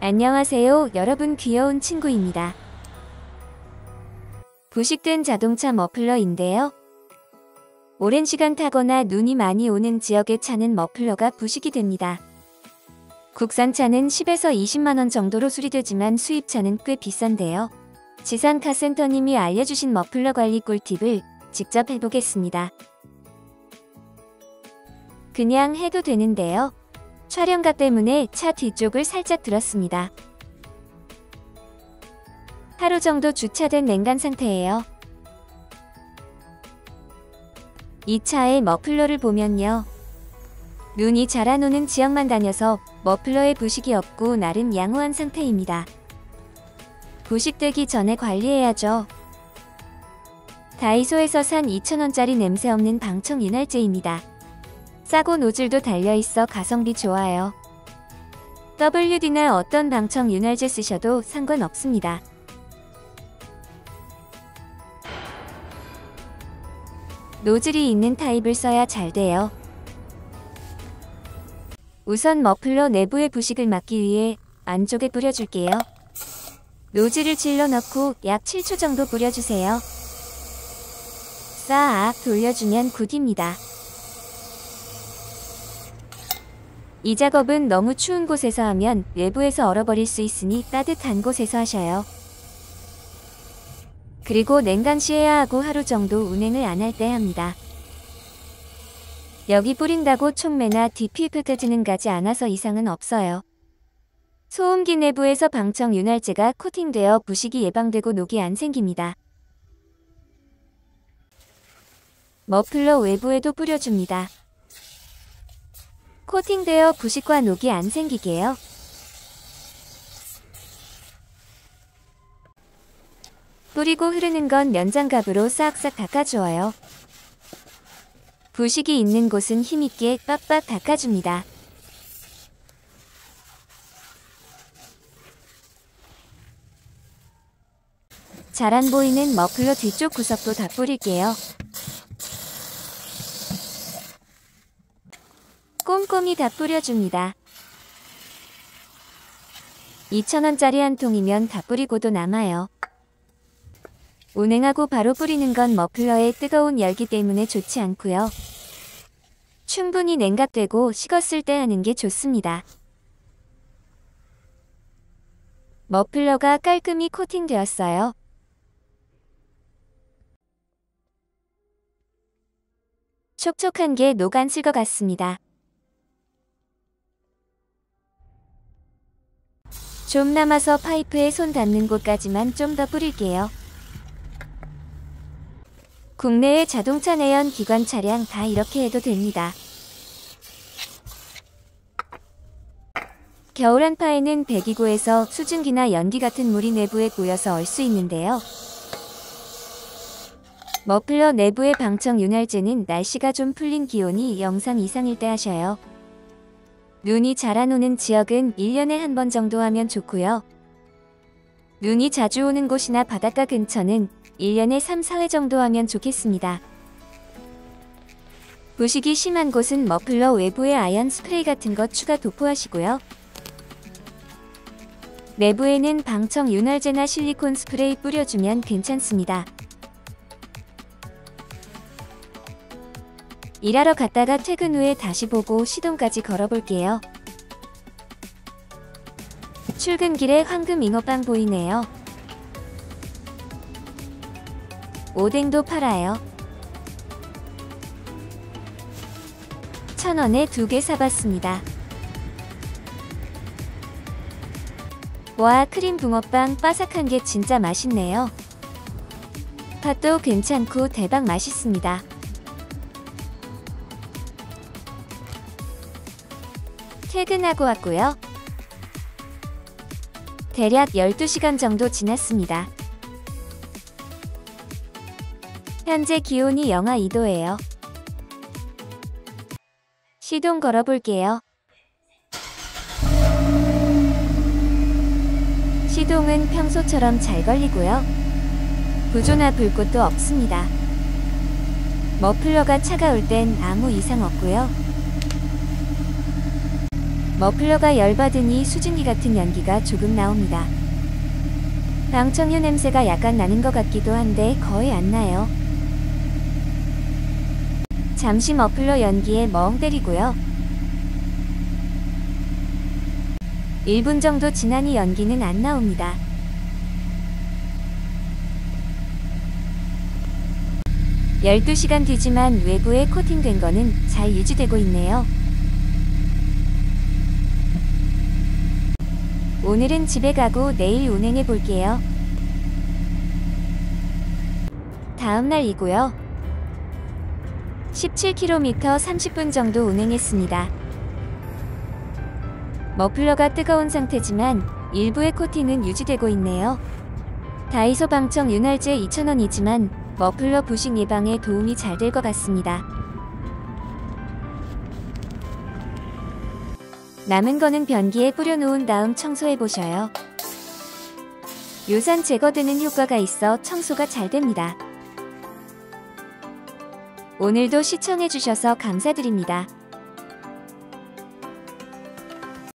안녕하세요 여러분 귀여운 친구입니다. 부식된 자동차 머플러인데요. 오랜 시간 타거나 눈이 많이 오는 지역에 차는 머플러가 부식이 됩니다. 국산차는 10에서 20만원 정도로 수리되지만 수입차는 꽤 비싼데요. 지산 카센터님이 알려주신 머플러 관리 꿀팁을 직접 해보겠습니다. 그냥 해도 되는데요. 촬영가 때문에 차 뒤쪽을 살짝 들었습니다. 하루 정도 주차된 냉간 상태예요. 이 차의 머플러를 보면요. 눈이 잘 안 오는 지역만 다녀서 머플러에 부식이 없고 나름 양호한 상태입니다. 부식되기 전에 관리해야죠. 다이소에서 산 2,000원짜리 냄새 없는 방청 윤활제입니다. 싸고 노즐도 달려있어 가성비 좋아요. WD나 어떤 방청 윤활제 쓰셔도 상관없습니다. 노즐이 있는 타입을 써야 잘 돼요. 우선 머플러 내부의 부식을 막기 위해 안쪽에 뿌려줄게요. 노즐을 질러 넣고 약 7초 정도 뿌려주세요. 싹 돌려주면 굿입니다. 이 작업은 너무 추운 곳에서 하면 외부에서 얼어버릴 수 있으니 따뜻한 곳에서 하셔요. 그리고 냉감시해야 하고 하루 정도 운행을 안 할 때 합니다. 여기 뿌린다고 촉매나 DP 흩어지는 가지 않아서 이상은 없어요. 소음기 내부에서 방청 윤활제가 코팅되어 부식이 예방되고 녹이 안 생깁니다. 머플러 외부에도 뿌려줍니다. 코팅되어 부식과 녹이 안 생기게요. 뿌리고 흐르는 건 면장갑으로 싹싹 닦아주어요. 부식이 있는 곳은 힘있게 빡빡 닦아줍니다. 잘 안 보이는 머플러 뒤쪽 구석도 다 뿌릴게요. 꼼꼼히 다 뿌려줍니다. 2,000원짜리 한 통이면 다 뿌리고도 남아요. 운행하고 바로 뿌리는 건 머플러의 뜨거운 열기 때문에 좋지 않고요. 충분히 냉각되고 식었을 때 하는 게 좋습니다. 머플러가 깔끔히 코팅되었어요. 촉촉한 게 녹안슬 것 같습니다. 좀 남아서 파이프에 손 닿는 곳까지만 좀 더 뿌릴게요. 국내의 자동차 내연 기관 차량 다 이렇게 해도 됩니다. 겨울 한파에는 배기구에서 수증기나 연기 같은 물이 내부에 고여서 얼 수 있는데요. 머플러 내부의 방청 윤활제는 날씨가 좀 풀린 기온이 영상 이상일 때 하셔요. 눈이 잘 안 오는 지역은 1년에 한 번 정도 하면 좋고요. 눈이 자주 오는 곳이나 바닷가 근처는 1년에 3, 4회 정도 하면 좋겠습니다. 부식이 심한 곳은 머플러 외부에 아연 스프레이 같은 것 추가 도포하시고요. 내부에는 방청 윤활제나 실리콘 스프레이 뿌려주면 괜찮습니다. 일하러 갔다가 퇴근 후에 다시 보고 시동까지 걸어볼게요. 출근길에 황금 잉어빵 보이네요. 오뎅도 팔아요. 천원에 두 개 사봤습니다. 와 크림 붕어빵 바삭한 게 진짜 맛있네요. 팥도 괜찮고 대박 맛있습니다. 퇴근하고 왔고요. 대략 12시간 정도 지났습니다. 현재 기온이 영하 2도예요. 시동 걸어볼게요. 시동은 평소처럼 잘 걸리고요. 부조나 불꽃도 없습니다. 머플러가 차가울 땐 아무 이상 없고요. 머플러가 열받으니 수증기 같은 연기가 조금 나옵니다. 방청유 냄새가 약간 나는 것 같기도 한데 거의 안 나요. 잠시 머플러 연기에 멍 때리고요. 1분 정도 지나니 연기는 안 나옵니다. 열두 시간 뒤지만 외부에 코팅된 거는 잘 유지되고 있네요. 오늘은 집에 가고 내일 운행해 볼게요. 다음 날이고요. 17km 30분 정도 운행했습니다. 머플러가 뜨거운 상태지만 일부의 코팅은 유지되고 있네요. 다이소 방청 윤활제 2,000원이지만 머플러 부식 예방에 도움이 잘 될 것 같습니다. 남은 거는 변기에 뿌려놓은 다음 청소해 보셔요. 요산 제거되는 효과가 있어 청소가 잘 됩니다. 오늘도 시청해 주셔서 감사드립니다.